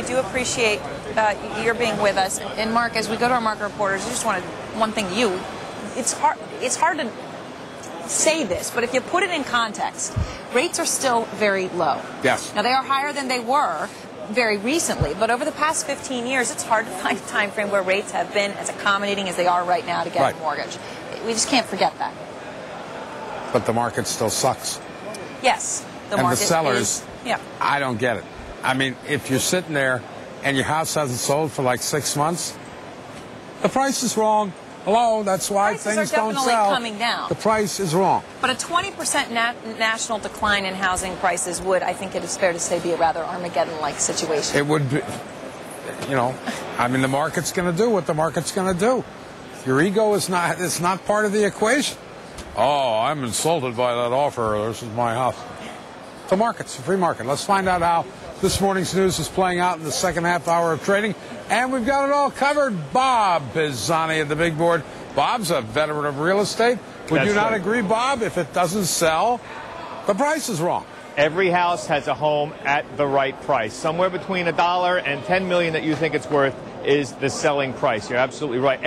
I do appreciate uh, your being with us. And Mark, as we go to our market reporters, I just wanted one thing to you. It's hard. It's hard to say this, but if you put it in context, rates are still very low. Yes. Now they are higher than they were very recently, but over the past 15 years, it's hard to find a time frame where rates have been as accommodating as they are right now to get Right. a mortgage. We just can't forget that. But the market still sucks. Yes, the and the sellers, is. Yeah. I don't get it. I mean, if you're sitting there and your house hasn't sold for like six months, the price is wrong. Hello, that's why Prices are things don't sell. coming down. The price is wrong. But a 20% nat- national decline in housing prices would, I think it is fair to say, be a rather Armageddon-like situation. It would be, you know, I mean, the market's going to do what the market's going to do. Your ego is not, it's not part of the equation. Oh, I'm insulted by that offer. This is my house. The market's a free market. Let's find out how this morning's news is playing out in the second half hour of trading. And we've got it all covered. Bob Pisani at the big board. Bob's a veteran of real estate. Would That's you not right. agree, Bob? If it doesn't sell, the price is wrong. Every house has a home at the right price. Somewhere between a dollar and 10 million that you think it's worth is the selling price. You're absolutely right.